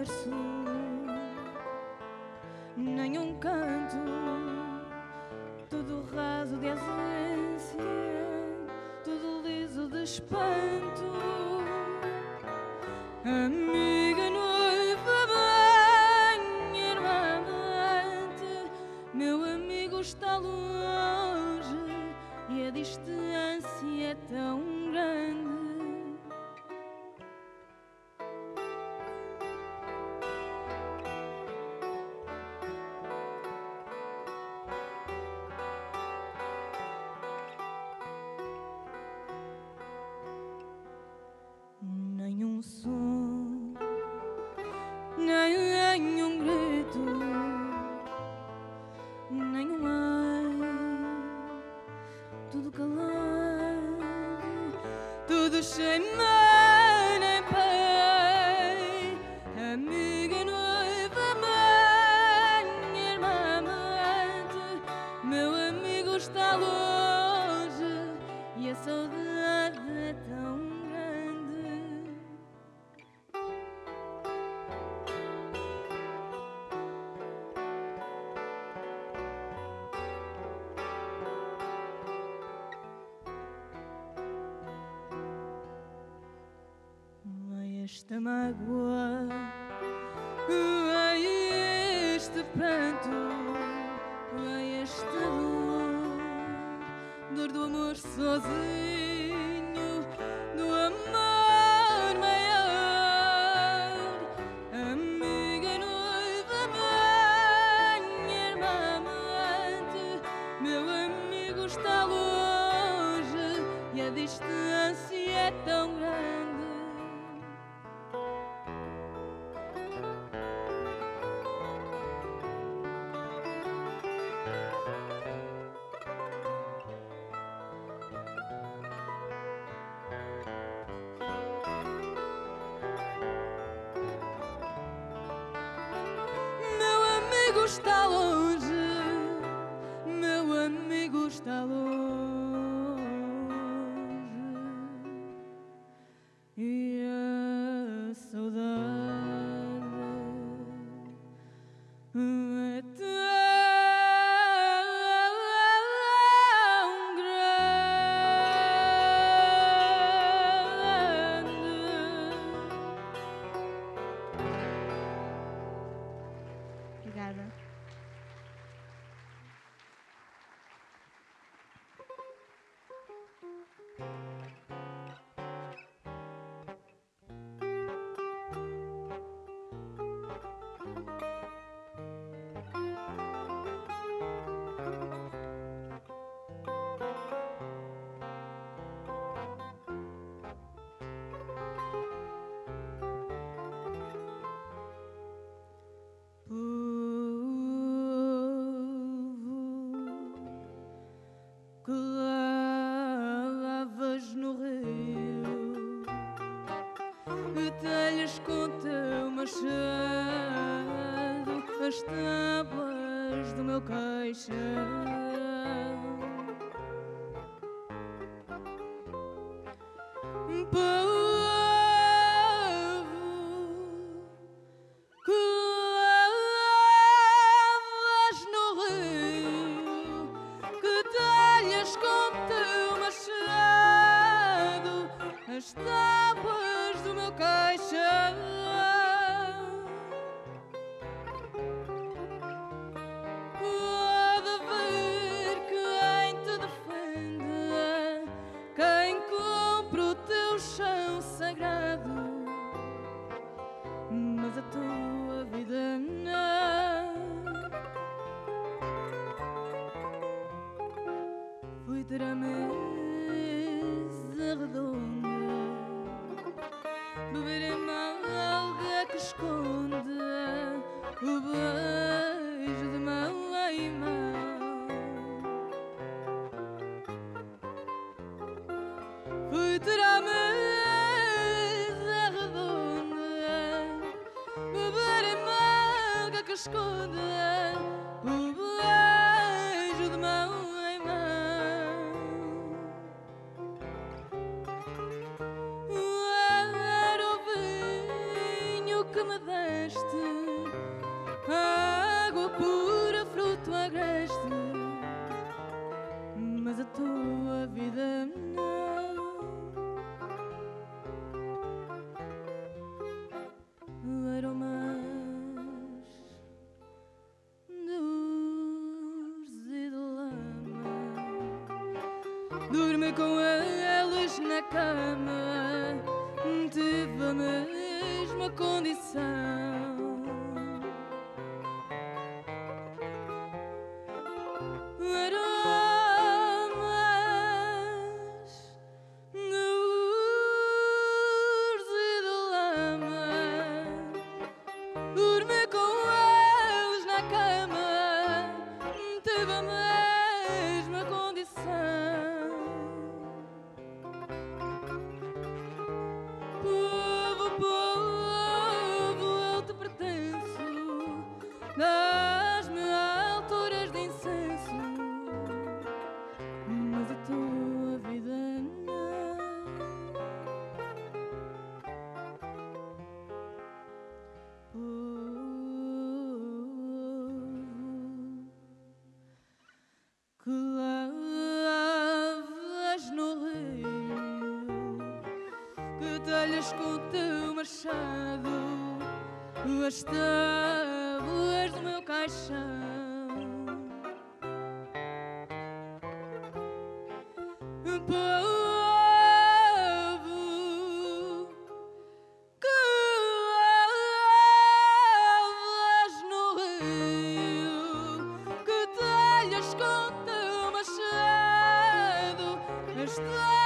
verso, nenhum canto, tudo raso de ausência, tudo liso de espanto. Amiga noiva, mãe, irmã amante, meu amigo está longe e a distância é tão tudo calado, tudo sem esta mágoa, ai, este pranto, ai, esta dor, dor do amor sozinho, do amor maior, amiga, noiva, mãe, irmã, amante, meu amigo está longe e a distância é tão grande. Meu as tábuas do meu caixão. Mas a tua vida não. Fui ter a mesa redonda, beber a malga que esconde o beijo de mão em mão. Fui ter a malga Dorme com elas na cama, tive a mesma condição. talhas com teu machado as tábuas do meu caixão. Povo que levas no rio, que talhas com teu machado as tábuas